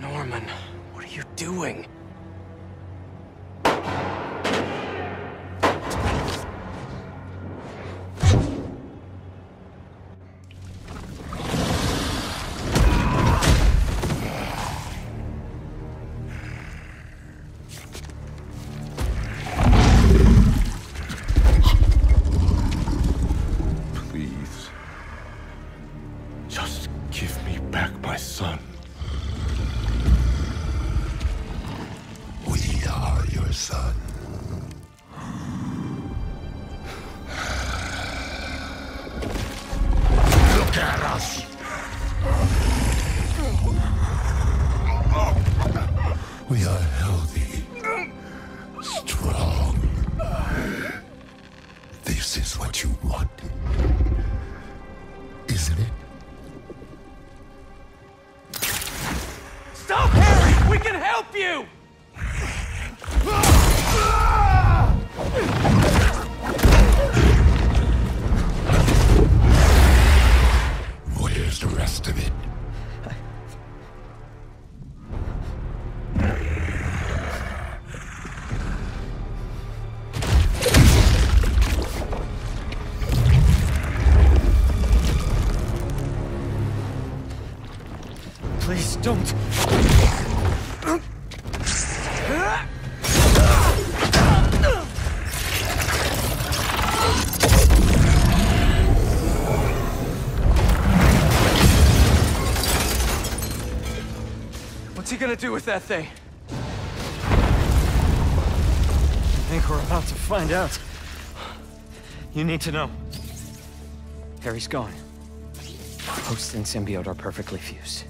Norman, what are you doing? We are healthy, Please don't. What's he gonna do with that thing? I think we're about to find out. You need to know. Harry's gone. Host and symbiote are perfectly fused.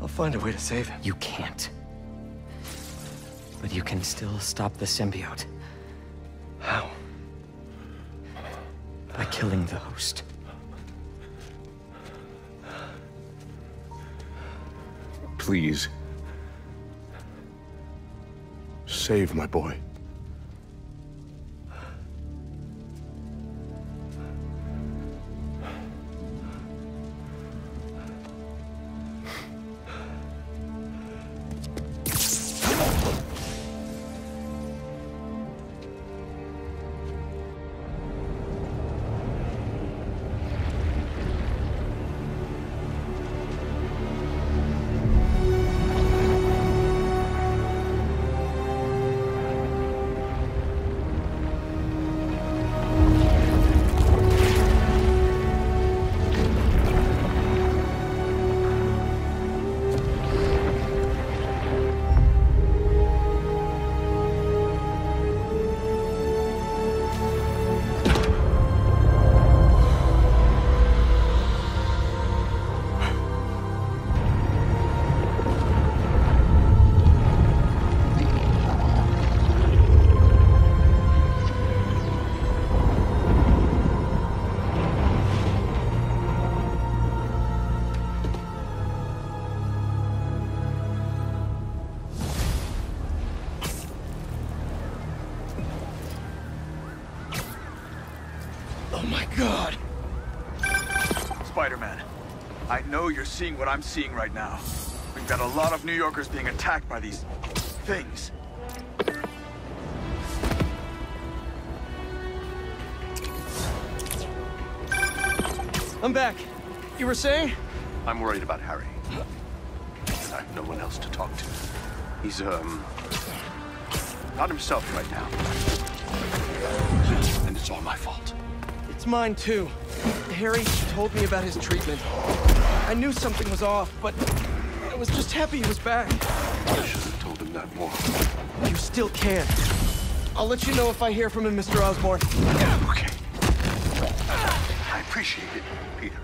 I'll find a way to save him. You can't. But you can still stop the symbiote. How? By killing the host. Please. Save my boy. Oh my god! Spider-Man, I know you're seeing what I'm seeing right now. We've got a lot of New Yorkers being attacked by these things. I'm back. You were saying? I'm worried about Harry. I have no one else to talk to. He's, um, not himself right now. And it's all my fault. Mine too. Harry told me about his treatment. I knew something was off, but I was just happy he was back. I should have told him that more. You still can. I'll let you know if I hear from him, Mr. Osborn. Okay. I appreciate it, Peter.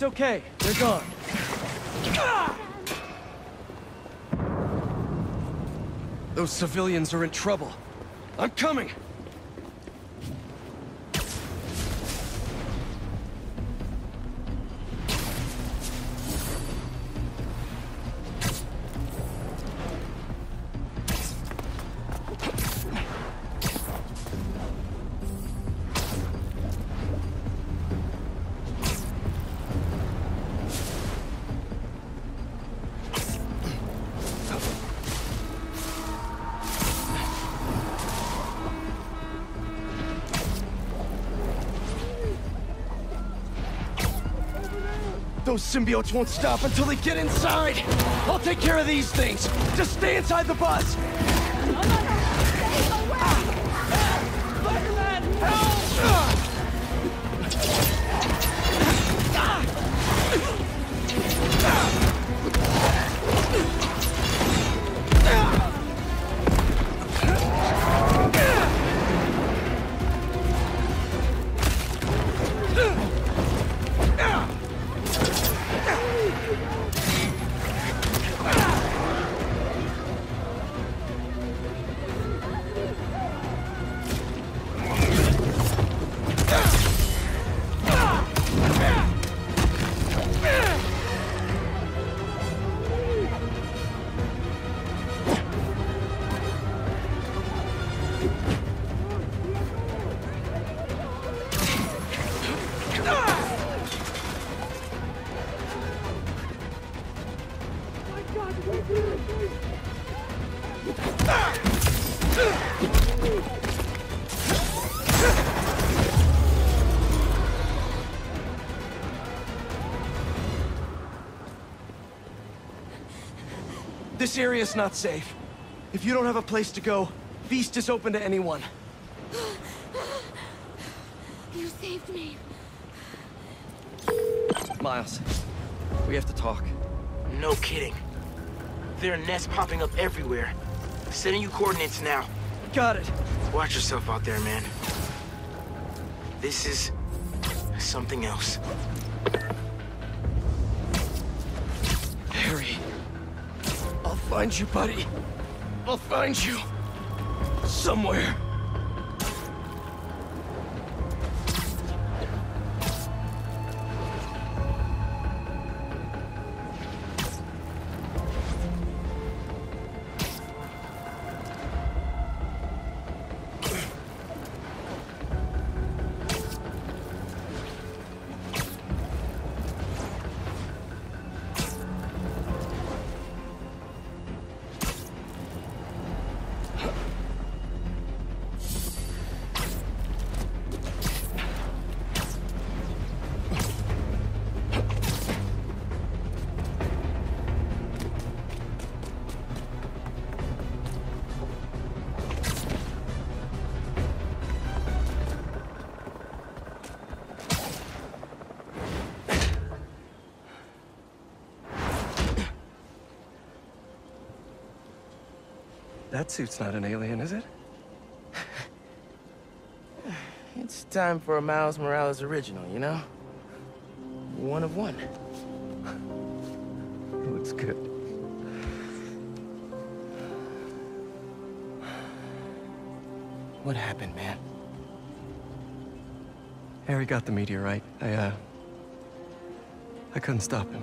It's okay. They're gone. Those civilians are in trouble. I'm coming! Those symbiotes won't stop until they get inside! I'll take care of these things! Just stay inside the bus! This area's not safe. If you don't have a place to go, Feast is open to anyone. You saved me. Miles, we have to talk. No kidding. There are nests popping up everywhere. Sending you coordinates now. Got it. Watch yourself out there, man. This is... something else. Harry. I'll find you, buddy. I'll find you. Somewhere. That suit's not an alien, is it? It's time for a Miles Morales original, you know? One of one. It looks good. What happened, man? Harry got the meteorite. I, uh... I couldn't stop him.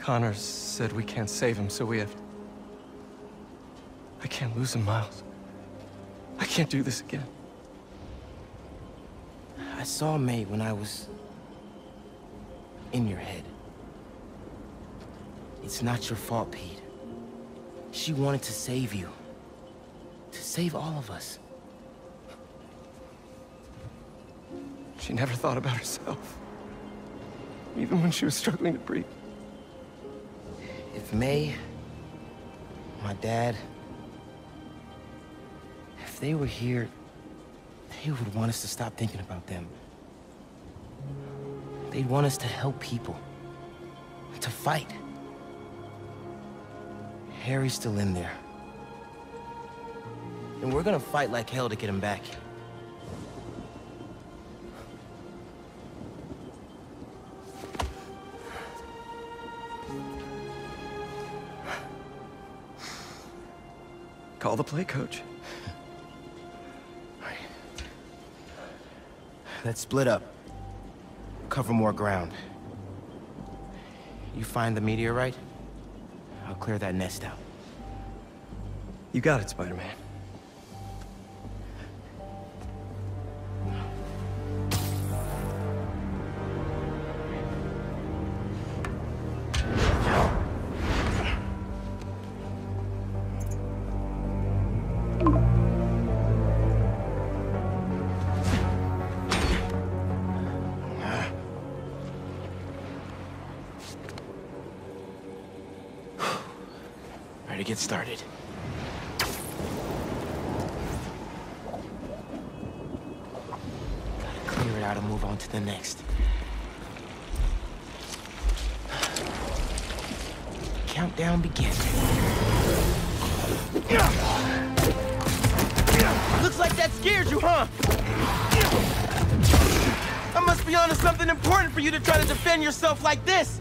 Connor said we can't save him, so we have... I can't lose him, Miles. I can't do this again. I saw May when I was... in your head. It's not your fault, Pete. She wanted to save you. To save all of us. She never thought about herself. Even when she was struggling to breathe. If May, my dad, if they were here, they would want us to stop thinking about them. They'd want us to help people. To fight. Harry's still in there. And we're gonna fight like hell to get him back. Call the play coach. Let's split up. Cover more ground. You find the meteorite, I'll clear that nest out. You got it, Spider-Man. Get started. Gotta clear it out and move on to the next. Countdown begins. Looks like that scared you, huh? I must be onto something important for you to try to defend yourself like this.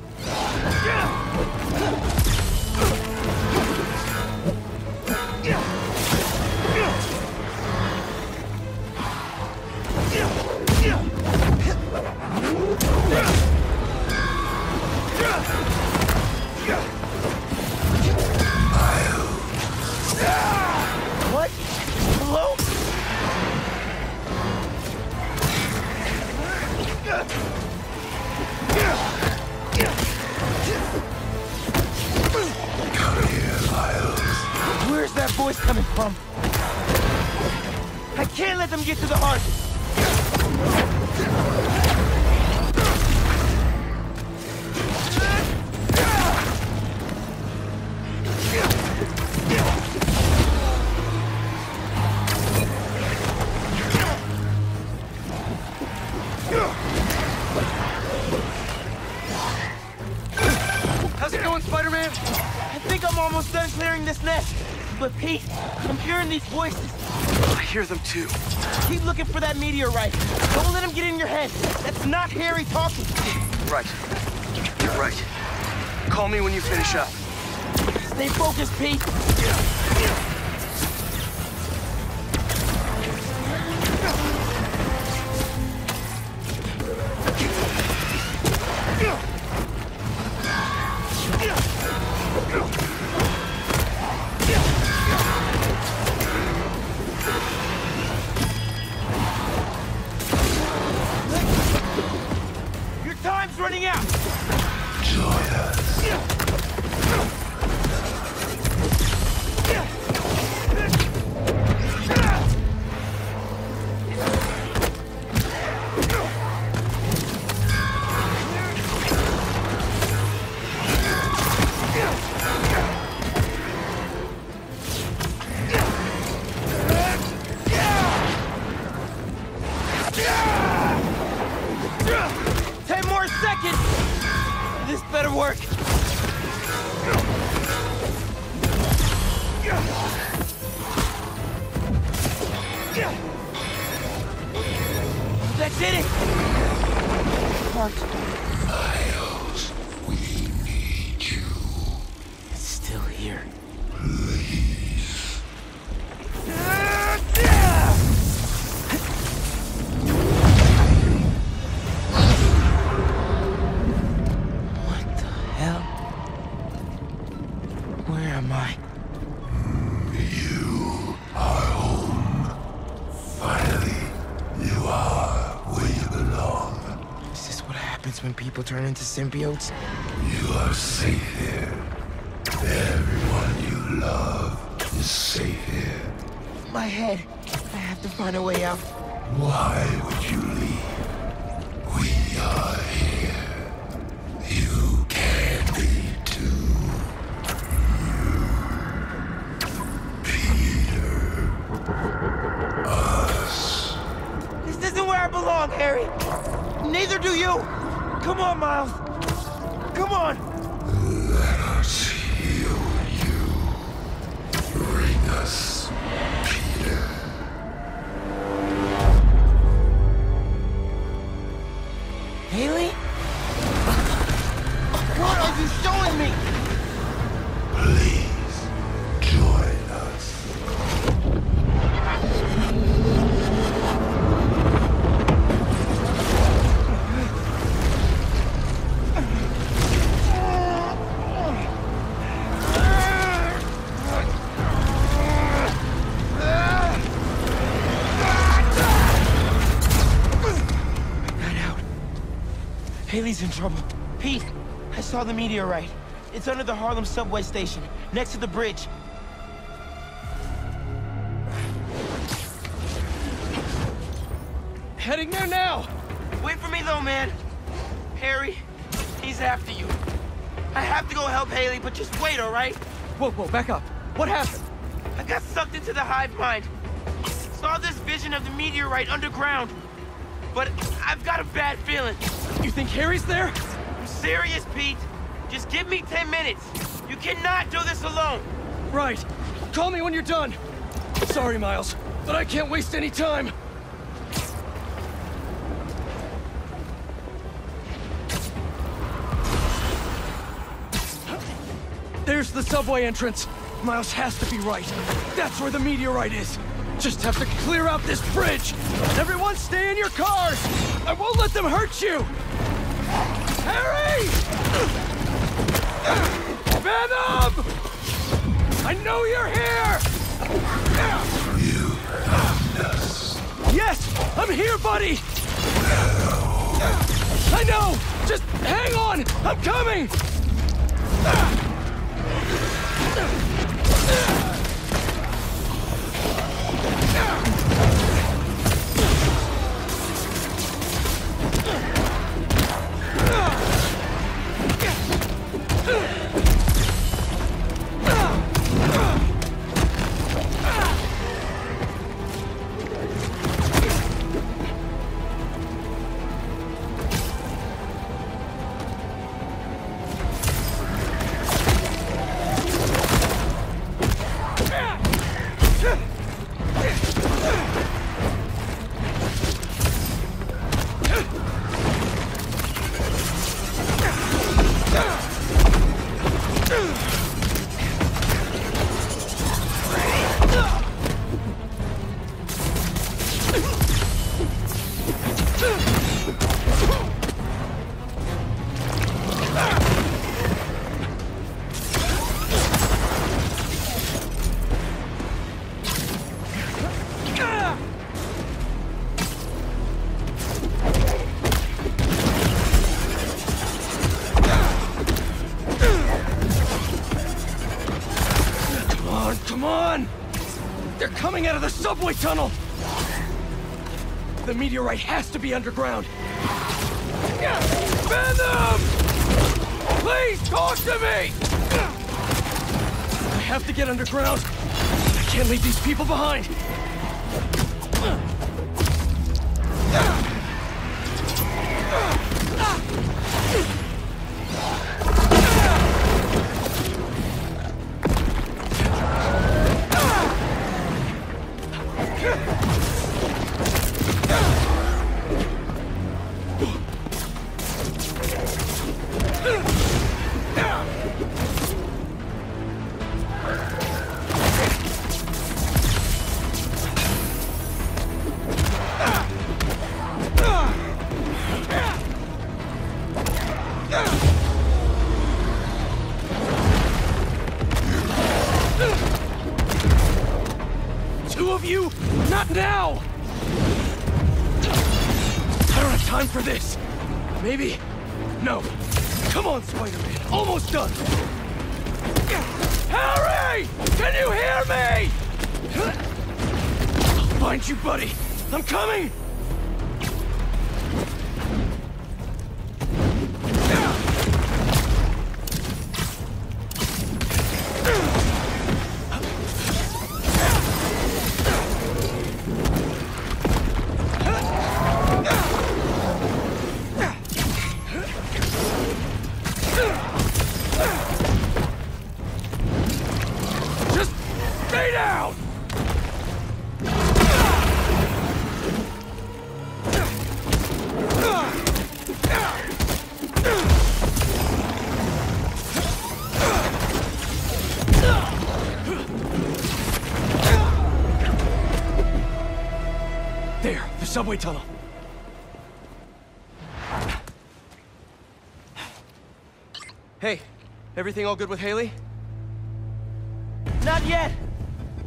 Where's that voice coming from? I can't let them get to the heart. But Pete, I'm hearing these voices. I hear them too. Keep looking for that meteorite. Don't let him get in your head. That's not Harry talking. Right. You're right. Call me when you finish up. Stay focused, Pete. Your Where am I? You are home. Finally, you are where you belong. Is this what happens when people turn into symbiotes? You are safe here. Everyone you love is safe here. My head. I have to find a way out. Why would you Come on, Miles. Come on. Hailey's in trouble. Pete, I saw the meteorite. It's under the Harlem subway station, next to the bridge. Heading there now! Wait for me though, man. Harry, he's after you. I have to go help Hailey, but just wait, all right? Whoa, whoa, back up. What happened? I got sucked into the hive mind. Saw this vision of the meteorite underground. But I've got a bad feeling. You think Harry's there? I'm serious, Pete. Just give me 10 minutes. You cannot do this alone. Right. Call me when you're done. Sorry, Miles, but I can't waste any time. There's the subway entrance. Miles has to be right. That's where the meteorite is. Just have to clear out this bridge. Everyone stay in your cars. I won't let them hurt you. Harry! Venom! I know you're here! You found us. Yes! I'm here, buddy! I know! Just hang on! I'm coming! Meteorite has to be underground. Venom! Please talk to me! I have to get underground. I can't leave these people behind. Of you? Not now! I don't have time for this! Maybe? No. Come on, Spider-Man. Almost done! Harry! Can you hear me? I'll find you, buddy. I'm coming! Down! There, the subway tunnel. Hey, everything all good with Hailey? Not yet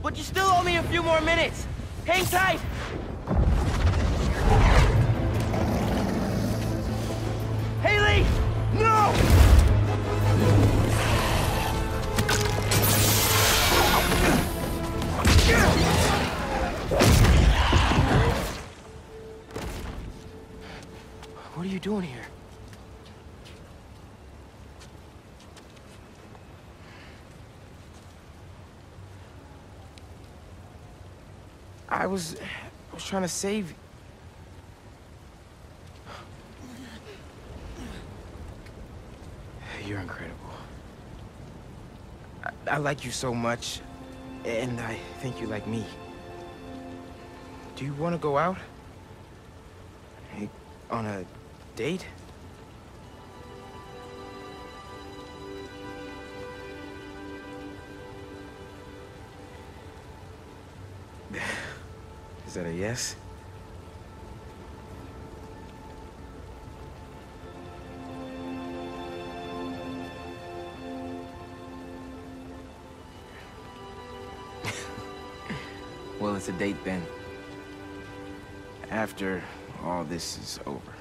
but you still owe me a few more minutes. Hang tight! Hailey! No! I was... I was trying to save you. You're incredible. I, I like you so much, and I think you like me. Do you want to go out? On a date? Is that a yes? well, it's a date then. After all this is over.